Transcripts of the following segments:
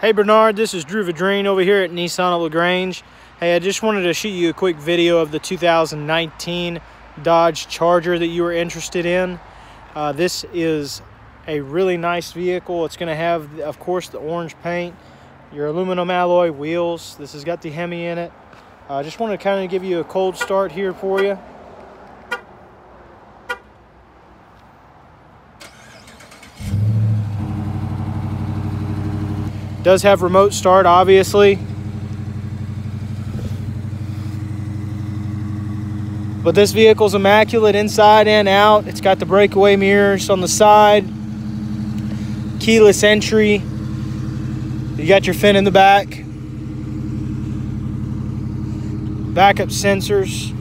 Hey Bernard, this is Drew Vedrenne over here at Nissan at LaGrange. Hey, I just wanted to shoot you a quick video of the 2019 Dodge Charger that you were interested in. Uh, this is a really nice vehicle. It's going to have, of course, the orange paint, your aluminum alloy wheels. This has got the Hemi in it. I uh, just want to kind of give you a cold start here for you. Does have remote start, obviously. But this vehicle's immaculate inside and out. It's got the breakaway mirrors on the side. Keyless entry. You got your fin in the back. Backup sensors.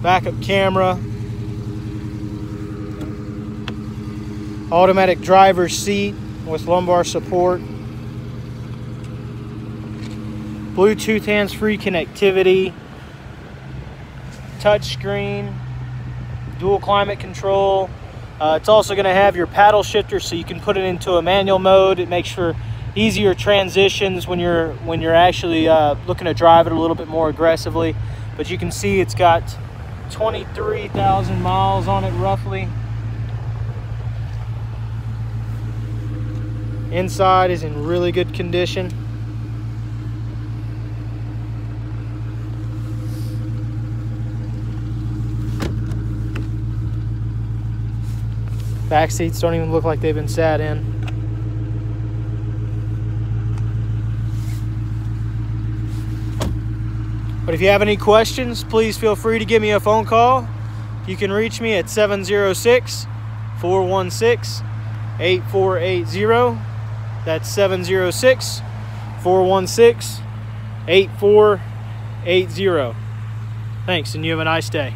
Backup camera. Automatic driver's seat with lumbar support. Bluetooth hands-free connectivity. Touchscreen. Dual climate control. Uh, it's also going to have your paddle shifter so you can put it into a manual mode. It makes for easier transitions when you're when you're actually uh, looking to drive it a little bit more aggressively. But you can see it's got 23,000 miles on it roughly. Inside is in really good condition. Back seats don't even look like they've been sat in. But if you have any questions, please feel free to give me a phone call. You can reach me at 706 416 8480. That's 706 416 8480. Thanks, and you have a nice day.